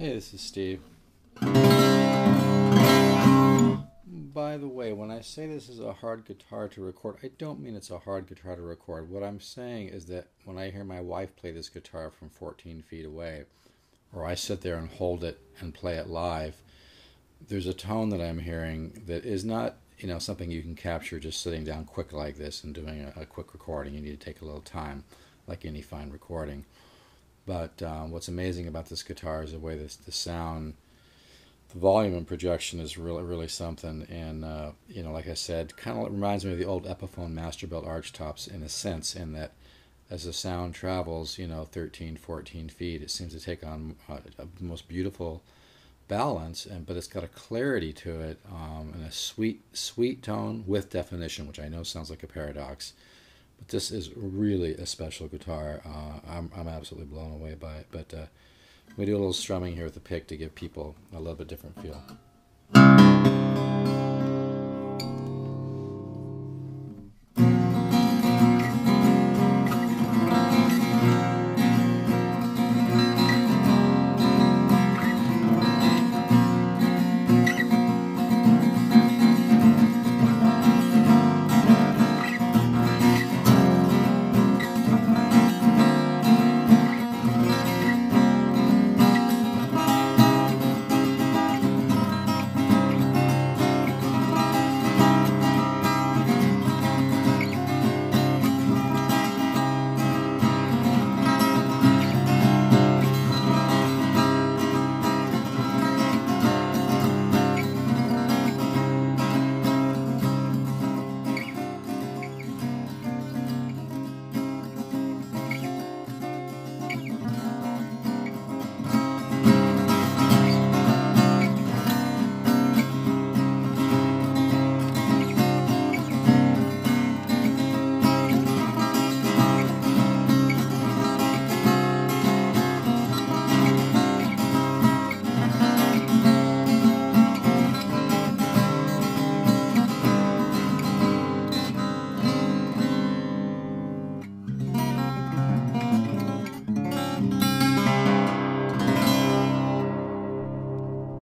Hey, this is Steve. By the way, when I say this is a hard guitar to record, I don't mean it's a hard guitar to record. What I'm saying is that when I hear my wife play this guitar from 14 feet away, or I sit there and hold it and play it live, there's a tone that I'm hearing that is not, you know, something you can capture just sitting down quick like this and doing a, a quick recording. You need to take a little time, like any fine recording. But um, what's amazing about this guitar is the way this the sound, the volume and projection is really really something. And uh, you know, like I said, kind of reminds me of the old Epiphone Masterbilt archtops in a sense, in that as the sound travels, you know, 13, 14 feet, it seems to take on a, a most beautiful balance, and but it's got a clarity to it um, and a sweet sweet tone with definition, which I know sounds like a paradox. But this is really a special guitar. Uh, I'm, I'm absolutely blown away by it. But uh, we do a little strumming here with the pick to give people a little bit different feel.